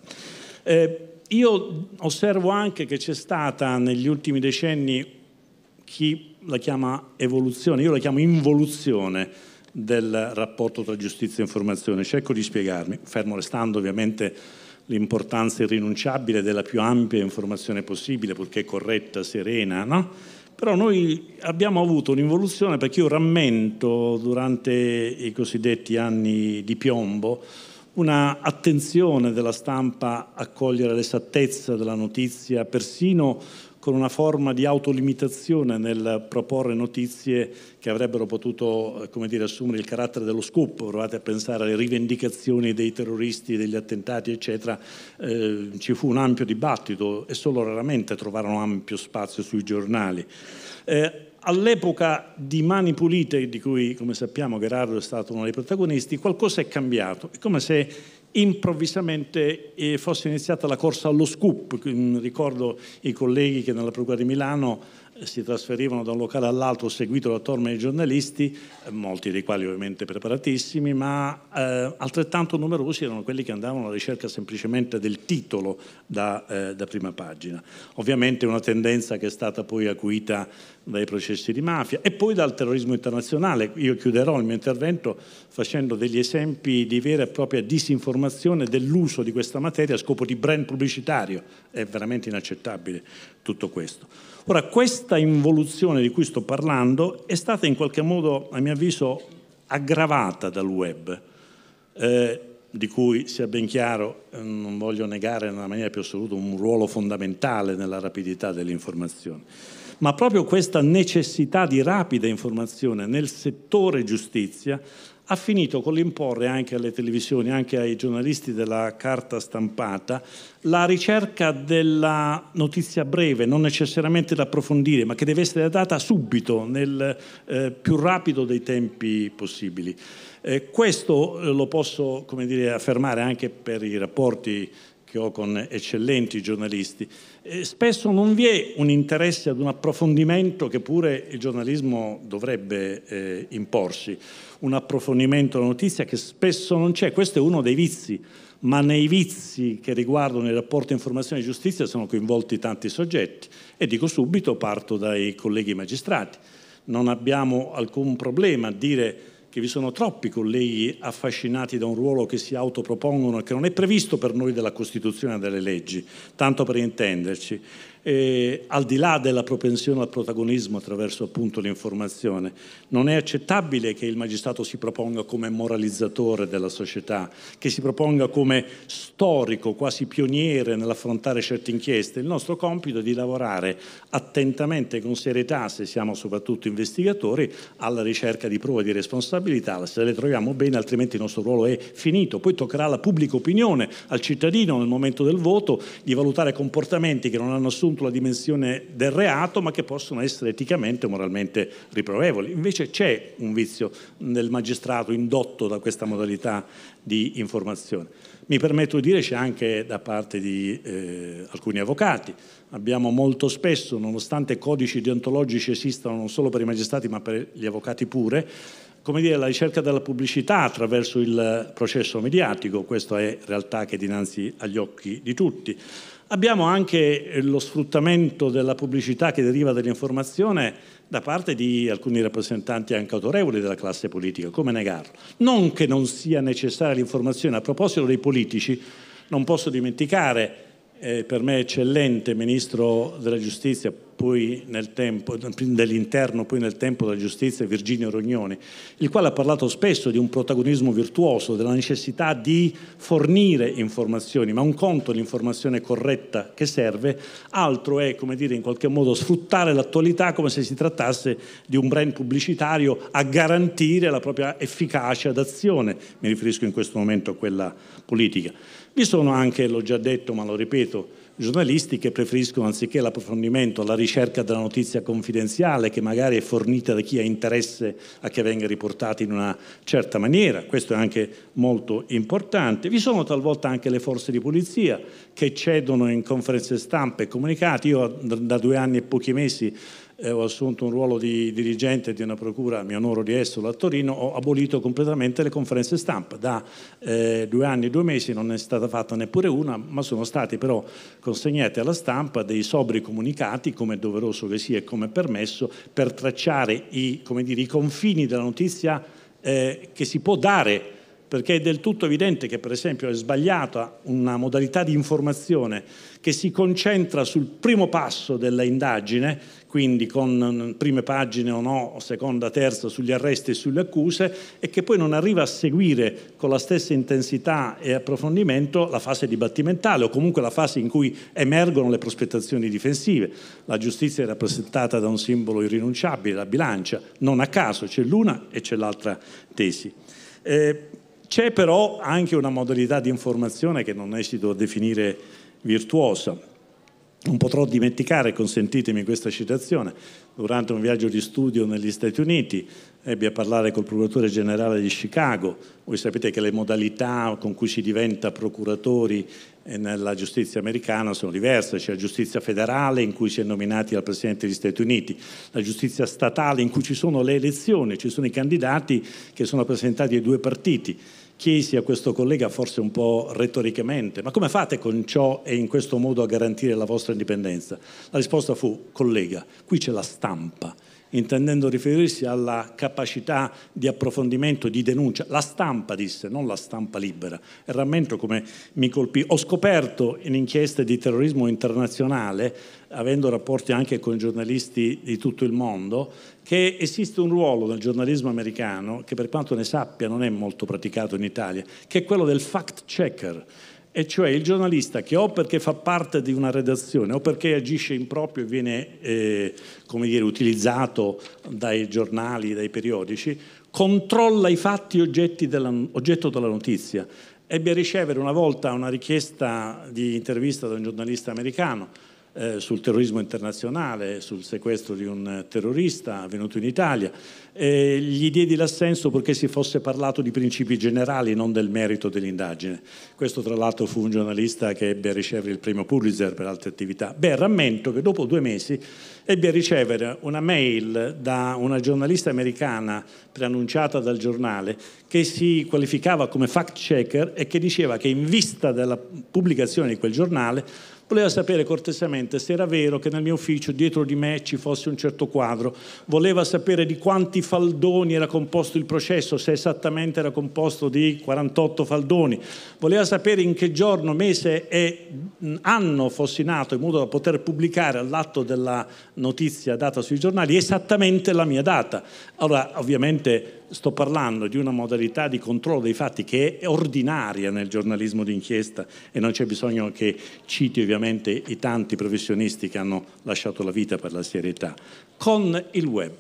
Eh, io osservo anche che c'è stata negli ultimi decenni chi la chiama evoluzione, io la chiamo involuzione del rapporto tra giustizia e informazione. Cerco di spiegarmi, fermo restando ovviamente l'importanza irrinunciabile della più ampia informazione possibile, purché corretta, serena, no? Però noi abbiamo avuto un'involuzione perché io rammento durante i cosiddetti anni di piombo una attenzione della stampa a cogliere l'esattezza della notizia, persino con una forma di autolimitazione nel proporre notizie che avrebbero potuto come dire, assumere il carattere dello scoop. Provate a pensare alle rivendicazioni dei terroristi, degli attentati, eccetera. Eh, ci fu un ampio dibattito e solo raramente trovarono ampio spazio sui giornali. Eh, all'epoca di Mani Pulite, di cui come sappiamo Gerardo è stato uno dei protagonisti, qualcosa è cambiato. È come se improvvisamente eh, fosse iniziata la corsa allo scoop. Ricordo i colleghi che nella Procura di Milano si trasferivano da un locale all'altro seguito da torme di giornalisti, eh, molti dei quali ovviamente preparatissimi, ma eh, altrettanto numerosi erano quelli che andavano alla ricerca semplicemente del titolo da, eh, da prima pagina. Ovviamente una tendenza che è stata poi acuita dai processi di mafia e poi dal terrorismo internazionale. Io chiuderò il mio intervento facendo degli esempi di vera e propria disinformazione dell'uso di questa materia a scopo di brand pubblicitario. È veramente inaccettabile tutto questo. Ora, questa involuzione di cui sto parlando è stata in qualche modo, a mio avviso, aggravata dal web, eh, di cui, sia ben chiaro, eh, non voglio negare nella maniera più assoluta un ruolo fondamentale nella rapidità dell'informazione. ma proprio questa necessità di rapida informazione nel settore giustizia ha finito con l'imporre anche alle televisioni, anche ai giornalisti della carta stampata, la ricerca della notizia breve, non necessariamente da approfondire, ma che deve essere data subito, nel eh, più rapido dei tempi possibili. Eh, questo eh, lo posso dire, affermare anche per i rapporti che ho con eccellenti giornalisti. Spesso non vi è un interesse ad un approfondimento che pure il giornalismo dovrebbe eh, imporsi un approfondimento della notizia che spesso non c'è. Questo è uno dei vizi, ma nei vizi che riguardano il rapporto informazione e giustizia sono coinvolti tanti soggetti. E dico subito, parto dai colleghi magistrati. Non abbiamo alcun problema a dire che vi sono troppi colleghi affascinati da un ruolo che si autopropongono e che non è previsto per noi dalla Costituzione e dalle leggi, tanto per intenderci eh, al di là della propensione al protagonismo attraverso appunto l'informazione. Non è accettabile che il magistrato si proponga come moralizzatore della società, che si proponga come storico, quasi pioniere nell'affrontare certe inchieste. Il nostro compito è di lavorare attentamente con serietà, se siamo soprattutto investigatori, alla ricerca di prove di responsabilità, se le troviamo bene, altrimenti il nostro ruolo è finito. Poi toccherà alla pubblica opinione, al cittadino nel momento del voto, di valutare comportamenti che non hanno assunto assunto la dimensione del reato, ma che possono essere eticamente o moralmente riprovevoli. Invece c'è un vizio nel magistrato indotto da questa modalità di informazione. Mi permetto di dire c'è anche da parte di eh, alcuni avvocati. Abbiamo molto spesso, nonostante codici deontologici esistano non solo per i magistrati ma per gli avvocati pure, come dire, la ricerca della pubblicità attraverso il processo mediatico, questa è realtà che è dinanzi agli occhi di tutti. Abbiamo anche eh, lo sfruttamento della pubblicità che deriva dall'informazione da parte di alcuni rappresentanti anche autorevoli della classe politica, come negarlo? Non che non sia necessaria l'informazione, a proposito dei politici, non posso dimenticare eh, per me eccellente Ministro della Giustizia, poi nel tempo, dell'interno, poi nel tempo della giustizia, Virginio Rognoni, il quale ha parlato spesso di un protagonismo virtuoso, della necessità di fornire informazioni, ma un conto l'informazione corretta che serve, altro è, come dire, in qualche modo sfruttare l'attualità come se si trattasse di un brand pubblicitario a garantire la propria efficacia d'azione, mi riferisco in questo momento a quella politica. Vi sono anche, l'ho già detto ma lo ripeto, giornalisti che preferiscono anziché l'approfondimento la ricerca della notizia confidenziale che magari è fornita da chi ha interesse a che venga riportata in una certa maniera, questo è anche molto importante. Vi sono talvolta anche le forze di polizia che cedono in conferenze stampe e comunicati, io da due anni e pochi mesi eh, ho assunto un ruolo di dirigente di una procura, mi onoro di esserlo, a Torino, ho abolito completamente le conferenze stampa. Da eh, due anni e due mesi non è stata fatta neppure una, ma sono stati però consegnati alla stampa dei sobri comunicati, come è doveroso che sia e come è permesso, per tracciare i, dire, i confini della notizia eh, che si può dare perché è del tutto evidente che per esempio è sbagliata una modalità di informazione che si concentra sul primo passo della indagine, quindi con prime pagine o no, seconda, terza sugli arresti e sulle accuse, e che poi non arriva a seguire con la stessa intensità e approfondimento la fase dibattimentale o comunque la fase in cui emergono le prospettazioni difensive. La giustizia è rappresentata da un simbolo irrinunciabile, la bilancia, non a caso c'è l'una e c'è l'altra tesi. Eh, c'è però anche una modalità di informazione che non esito a definire virtuosa. Non potrò dimenticare, consentitemi questa citazione, durante un viaggio di studio negli Stati Uniti ebbi a parlare col procuratore generale di Chicago. Voi sapete che le modalità con cui si diventa procuratori nella giustizia americana sono diverse, c'è la giustizia federale in cui si è nominati al Presidente degli Stati Uniti, la giustizia statale in cui ci sono le elezioni, ci sono i candidati che sono presentati ai due partiti chiesi a questo collega forse un po' retoricamente, ma come fate con ciò e in questo modo a garantire la vostra indipendenza? La risposta fu, collega, qui c'è la stampa, intendendo riferirsi alla capacità di approfondimento, di denuncia. La stampa disse, non la stampa libera. E rammento come mi colpì. Ho scoperto in inchieste di terrorismo internazionale, avendo rapporti anche con giornalisti di tutto il mondo, che esiste un ruolo nel giornalismo americano, che per quanto ne sappia non è molto praticato in Italia, che è quello del fact checker e cioè il giornalista che o perché fa parte di una redazione o perché agisce in proprio e viene eh, dire, utilizzato dai giornali, dai periodici, controlla i fatti della, oggetto della notizia. Ebbe a ricevere una volta una richiesta di intervista da un giornalista americano eh, sul terrorismo internazionale, sul sequestro di un terrorista avvenuto in Italia. Eh, gli diedi l'assenso perché si fosse parlato di principi generali, non del merito dell'indagine. Questo tra l'altro fu un giornalista che ebbe a ricevere il premio Pulitzer per altre attività. Beh, rammento che dopo due mesi ebbe a ricevere una mail da una giornalista americana preannunciata dal giornale che si qualificava come fact checker e che diceva che in vista della pubblicazione di quel giornale Voleva sapere cortesemente se era vero che nel mio ufficio dietro di me ci fosse un certo quadro, voleva sapere di quanti faldoni era composto il processo, se esattamente era composto di 48 faldoni, voleva sapere in che giorno, mese e anno fossi nato in modo da poter pubblicare all'atto della notizia data sui giornali esattamente la mia data. Allora, ovviamente sto parlando di una modalità di controllo dei fatti che è ordinaria nel giornalismo d'inchiesta e non c'è bisogno che citi ovviamente i tanti professionisti che hanno lasciato la vita per la serietà. Con il web.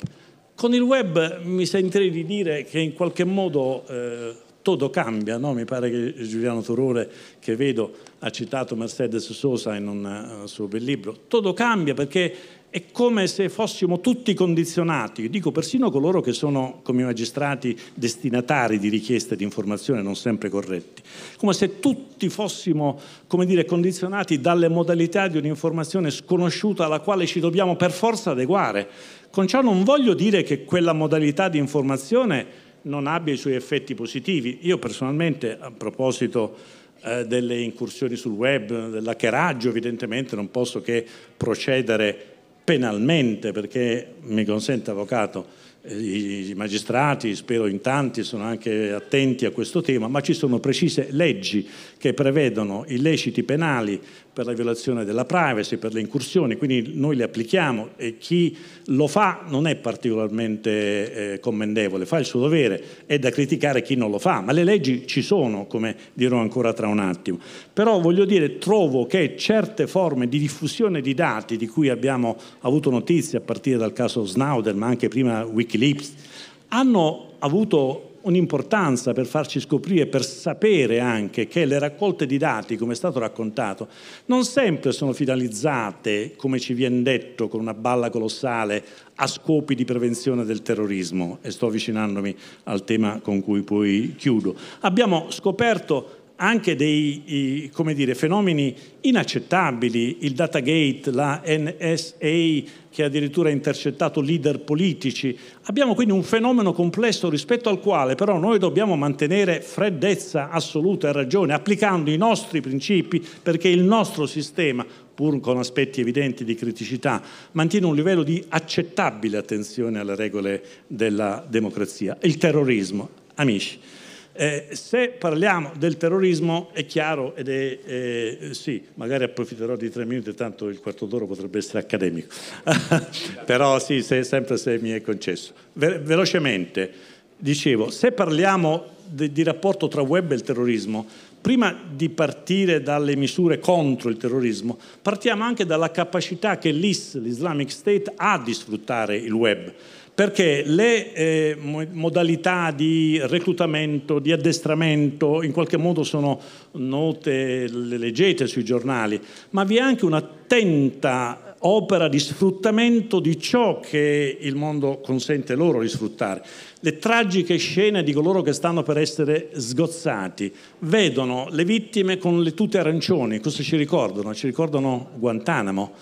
Con il web mi sentirei di dire che in qualche modo eh, tutto cambia, no? mi pare che Giuliano Torore, che vedo, ha citato Mercedes Sosa in un uh, suo bel libro, tutto cambia perché è come se fossimo tutti condizionati, dico persino coloro che sono come magistrati destinatari di richieste di informazione non sempre corretti, come se tutti fossimo come dire, condizionati dalle modalità di un'informazione sconosciuta alla quale ci dobbiamo per forza adeguare. Con ciò non voglio dire che quella modalità di informazione non abbia i suoi effetti positivi. Io personalmente, a proposito eh, delle incursioni sul web, dell'hackeraggio, evidentemente non posso che procedere penalmente, perché mi consente avvocato, eh, i magistrati, spero in tanti, sono anche attenti a questo tema, ma ci sono precise leggi che prevedono illeciti penali per la violazione della privacy, per le incursioni, quindi noi le applichiamo e chi lo fa non è particolarmente eh, commendevole, fa il suo dovere, è da criticare chi non lo fa, ma le leggi ci sono, come dirò ancora tra un attimo. Però voglio dire, trovo che certe forme di diffusione di dati di cui abbiamo avuto notizia a partire dal caso Snowden, ma anche prima Wikileaks, hanno avuto un'importanza per farci scoprire, per sapere anche che le raccolte di dati, come è stato raccontato, non sempre sono finalizzate, come ci viene detto, con una balla colossale, a scopi di prevenzione del terrorismo, e sto avvicinandomi al tema con cui poi chiudo. Abbiamo scoperto anche dei dire, fenomeni inaccettabili, il Datagate, la NSA che addirittura ha intercettato leader politici. Abbiamo quindi un fenomeno complesso rispetto al quale però noi dobbiamo mantenere freddezza assoluta e ragione, applicando i nostri principi perché il nostro sistema, pur con aspetti evidenti di criticità, mantiene un livello di accettabile attenzione alle regole della democrazia. Il terrorismo, amici, eh, se parliamo del terrorismo è chiaro ed è, eh, sì, magari approfitterò di tre minuti, tanto il quarto d'oro potrebbe essere accademico, [LAUGHS] però sì, se, sempre se mi è concesso. Ve- velocemente, dicevo, se parliamo de- di rapporto tra web e il terrorismo, prima di partire dalle misure contro il terrorismo, partiamo anche dalla capacità che l'IS, l'Islamic State, ha di sfruttare il web perché le eh, modalità di reclutamento, di addestramento in qualche modo sono note, le leggete sui giornali, ma vi è anche un'attenta opera di sfruttamento di ciò che il mondo consente loro di sfruttare. Le tragiche scene di coloro che stanno per essere sgozzati vedono le vittime con le tute arancioni, cosa ci ricordano? Ci ricordano Guantanamo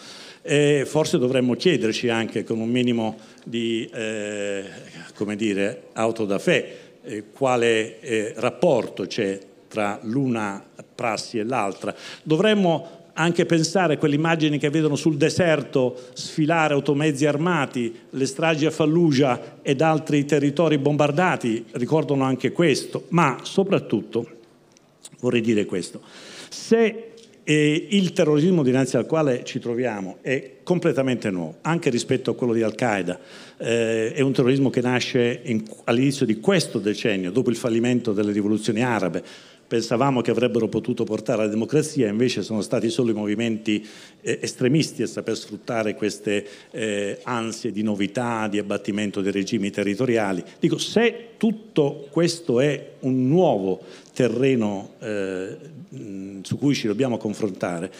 e forse dovremmo chiederci anche con un minimo di eh, come dire, auto da fè eh, quale eh, rapporto c'è tra l'una prassi e l'altra. Dovremmo anche pensare a quelle immagini che vedono sul deserto sfilare automezzi armati, le stragi a Fallujah ed altri territori bombardati, ricordano anche questo, ma soprattutto vorrei dire questo. Se e il terrorismo dinanzi al quale ci troviamo è completamente nuovo, anche rispetto a quello di Al-Qaeda. Eh, è un terrorismo che nasce in, all'inizio di questo decennio, dopo il fallimento delle rivoluzioni arabe. pensavamo che avrebbero potuto portare alla democrazia, invece sono stati solo i movimenti eh, estremisti a saper sfruttare queste eh, ansie di novità, di abbattimento dei regimi territoriali. Dico, se tutto questo è un nuovo terreno eh, su cui ci dobbiamo confrontare,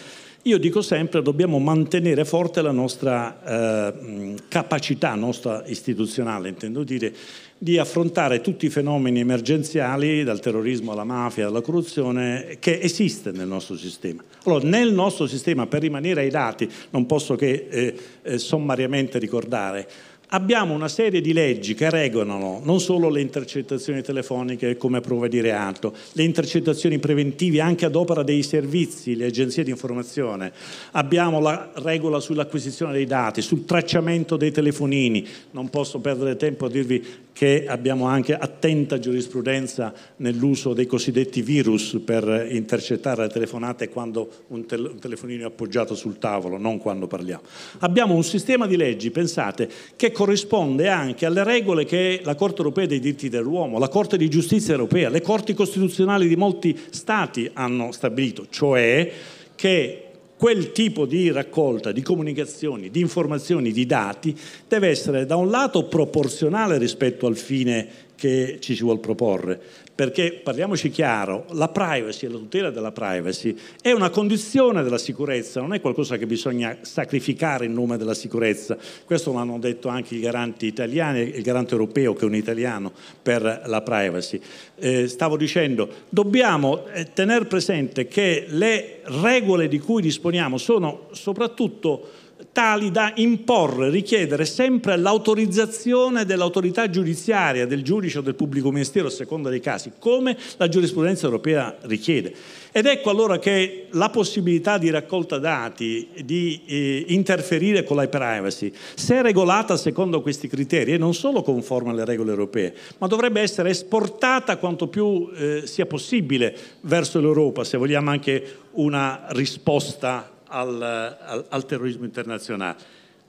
io dico sempre dobbiamo mantenere forte la nostra eh, capacità nostra istituzionale, intendo dire, di affrontare tutti i fenomeni emergenziali, dal terrorismo alla mafia, alla corruzione, che esiste nel nostro sistema. Allora, nel nostro sistema, per rimanere ai dati, non posso che eh, eh, sommariamente ricordare, Abbiamo una serie di leggi che regolano non solo le intercettazioni telefoniche come prova di reato, le intercettazioni preventive anche ad opera dei servizi, le agenzie di informazione, abbiamo la regola sull'acquisizione dei dati, sul tracciamento dei telefonini, non posso perdere tempo a dirvi che abbiamo anche attenta giurisprudenza nell'uso dei cosiddetti virus per intercettare le telefonate quando un, tel- un, telefonino è appoggiato sul tavolo, non quando parliamo. Abbiamo un sistema di leggi, pensate, che corrisponde anche alle regole che la Corte europea dei diritti dell'uomo, la Corte di giustizia europea, le corti costituzionali di molti Stati hanno stabilito, cioè che quel tipo di raccolta di comunicazioni, di informazioni, di dati deve essere da un lato proporzionale rispetto al fine che ci si vuole proporre, perché parliamoci chiaro, la privacy e la tutela della privacy è una condizione della sicurezza, non è qualcosa che bisogna sacrificare in nome della sicurezza. Questo l'hanno detto anche i garanti italiani, il garante europeo che è un italiano per la privacy. Eh, stavo dicendo, dobbiamo eh, tenere presente che le regole di cui disponiamo sono soprattutto tali da imporre, richiedere sempre l'autorizzazione dell'autorità giudiziaria, del giudice o del pubblico ministero a seconda dei casi, come la giurisprudenza europea richiede. Ed ecco allora che la possibilità di raccolta dati, di eh, interferire con la privacy, se regolata secondo questi criteri, è non solo conforme alle regole europee, ma dovrebbe essere esportata quanto più eh, sia possibile verso l'Europa, se vogliamo anche una risposta al, al, al terrorismo internazionale.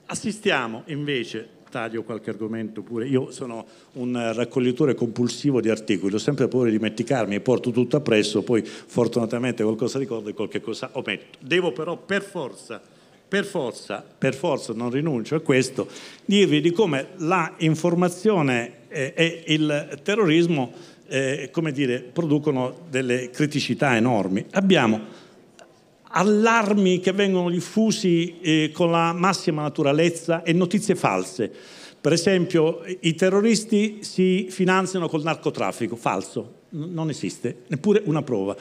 Assistiamo invece taglio qualche argomento pure. Io sono un raccoglitore compulsivo di articoli, ho sempre paura di dimenticarmi e porto tutto appresso, poi fortunatamente qualcosa ricordo e qualche cosa ometto. Devo però per forza, per forza, per forza, non rinuncio a questo, dirvi di come la informazione e il terrorismo, eh, come dire, producono delle criticità enormi. Abbiamo allarmi che vengono diffusi eh, con la massima naturalezza e notizie false. Per esempio, i terroristi si finanziano col narcotraffico, falso, non esiste, neppure una prova.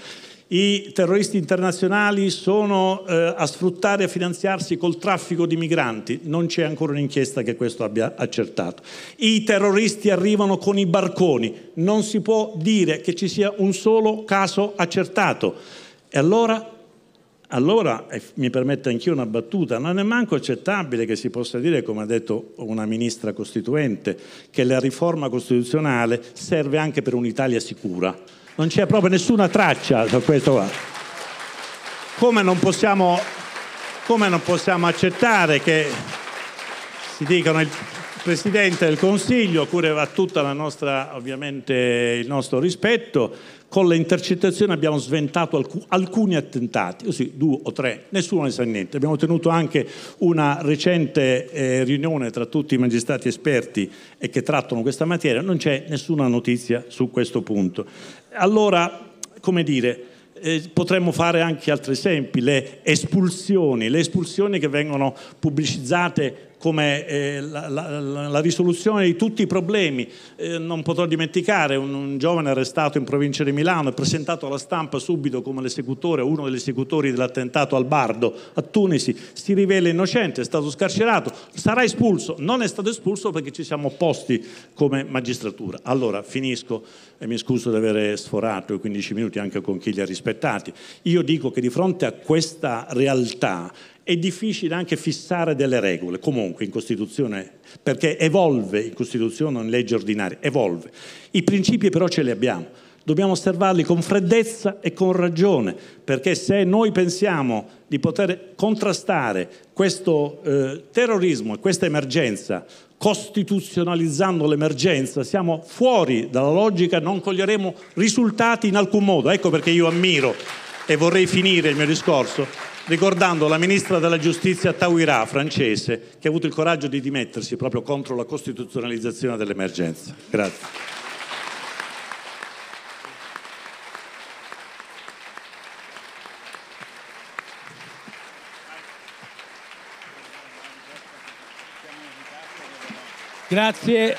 I terroristi internazionali sono eh, a sfruttare e a finanziarsi col traffico di migranti, non c'è ancora un'inchiesta che questo abbia accertato. I terroristi arrivano con i barconi, non si può dire che ci sia un solo caso accertato. E allora allora, mi permette anch'io una battuta, non è manco accettabile che si possa dire, come ha detto una ministra costituente, che la riforma costituzionale serve anche per un'Italia sicura. Non c'è proprio nessuna traccia su questo qua. Come non possiamo, come non possiamo accettare che si dicano il Presidente del Consiglio, a cui va ovviamente, il nostro rispetto, con le intercettazioni abbiamo sventato alc- alcuni attentati, così due o tre, nessuno ne sa niente. Abbiamo tenuto anche una recente eh, riunione tra tutti i magistrati esperti e che trattano questa materia, non c'è nessuna notizia su questo punto. Allora, come dire, eh, potremmo fare anche altri esempi, le espulsioni, le espulsioni che vengono pubblicizzate come eh, la, la, la, risoluzione di tutti i problemi. Eh, non potrò dimenticare un, un, giovane arrestato in provincia di Milano e presentato alla stampa subito come l'esecutore, uno degli esecutori dell'attentato al Bardo a Tunisi, si rivela innocente, è stato scarcerato, sarà espulso. Non è stato espulso perché ci siamo opposti come magistratura. Allora, finisco e mi scuso di aver sforato i 15 minuti anche con chi li ha rispettati. Io dico che di fronte a questa realtà è difficile anche fissare delle regole, comunque in Costituzione, perché evolve in Costituzione o in legge ordinaria, evolve. I principi però ce li abbiamo. dobbiamo osservarli con freddezza e con ragione, perché se noi pensiamo di poter contrastare questo eh, terrorismo e questa emergenza costituzionalizzando l'emergenza, siamo fuori dalla logica, non coglieremo risultati in alcun modo. Ecco perché io ammiro e vorrei finire il mio discorso ricordando la ministra della giustizia Tauirà, francese, che ha avuto il coraggio di dimettersi proprio contro la costituzionalizzazione dell'emergenza. Grazie. Grazie,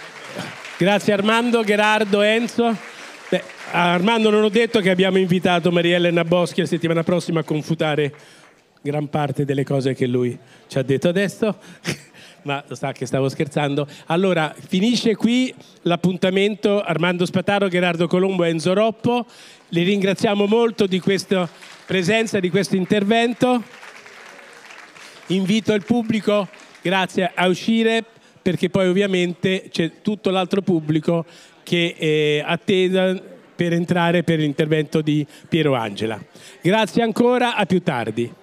grazie Armando, Gerardo, Enzo. Beh, Armando non ho detto che abbiamo invitato Maria Elena Boschi la settimana prossima a confutare gran parte delle cose che lui ci ha detto adesso, [LAUGHS] ma lo sa che stavo scherzando. Allora, finisce qui l'appuntamento Armando Spataro, Gerardo Colombo e Enzo Roppo. Li ringraziamo molto di questa presenza, di questo intervento. Invito il pubblico, grazie, a uscire perché poi ovviamente c'è tutto l'altro pubblico che eh, attende per entrare per l'intervento di Piero Angela. Grazie ancora, a più tardi.